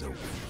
is over.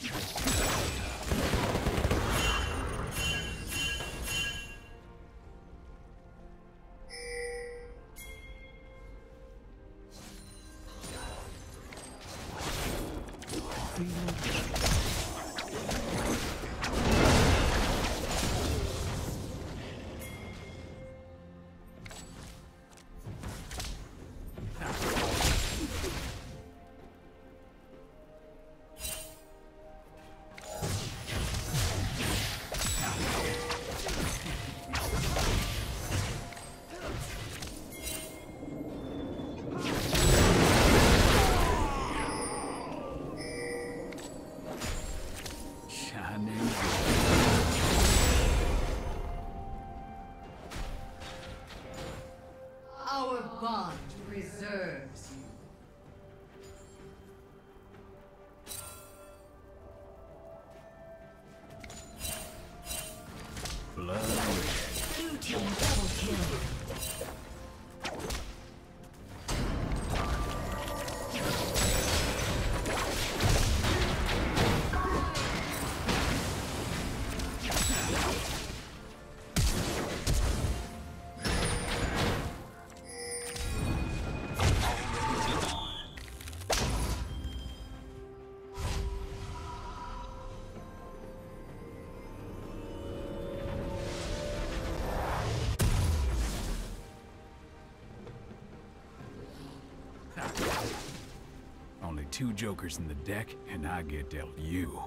Shining. Our two jokers in the deck, and I get dealt you.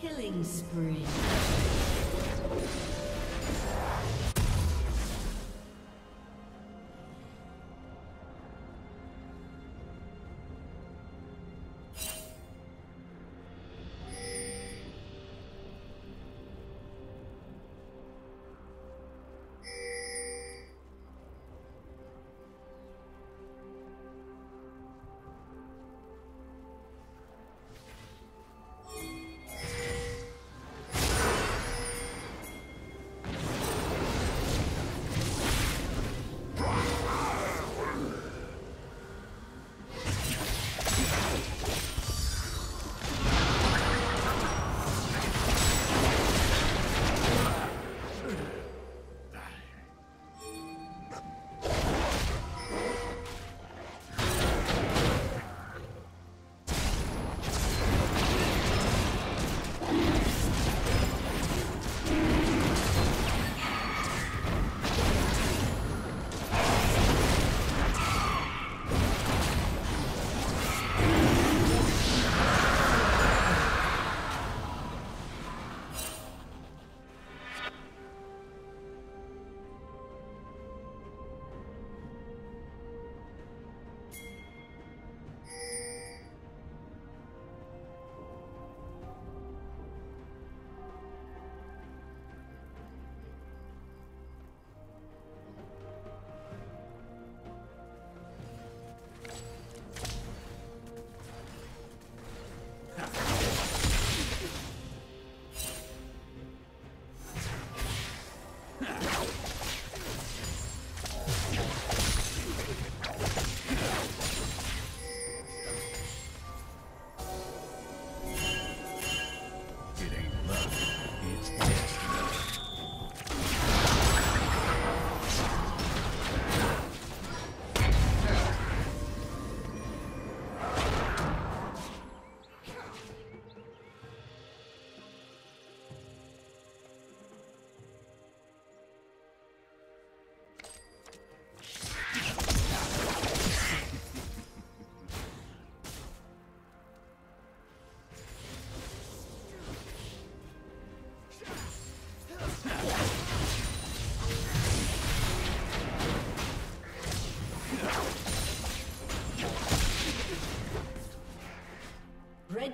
Killing spree.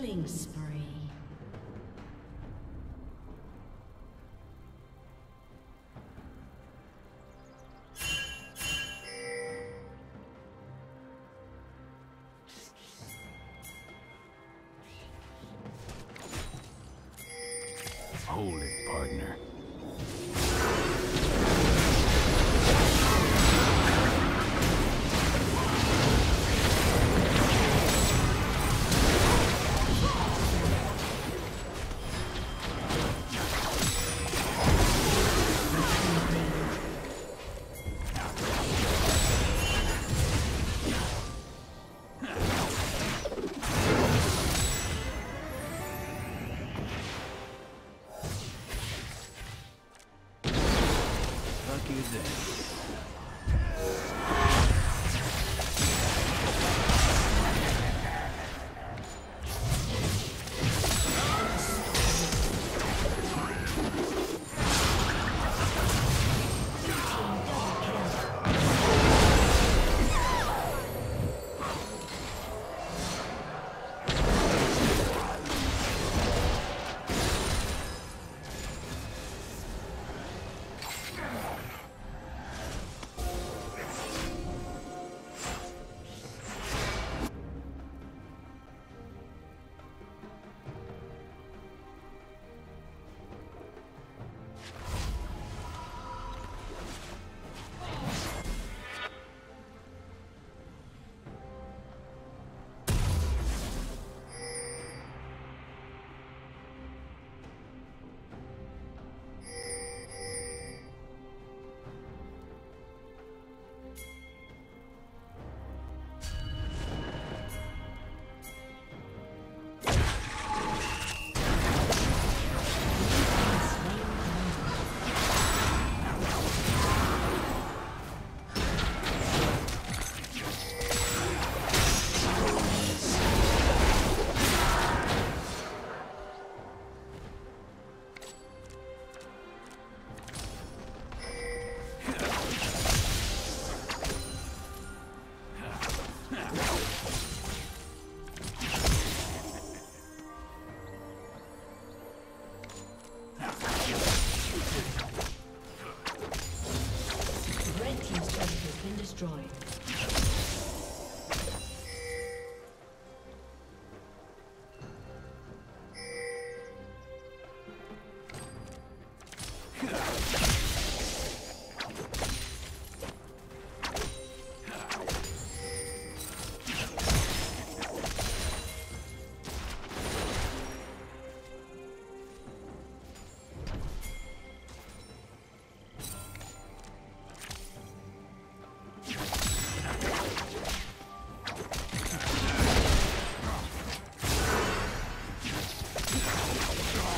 Killing Oh, God.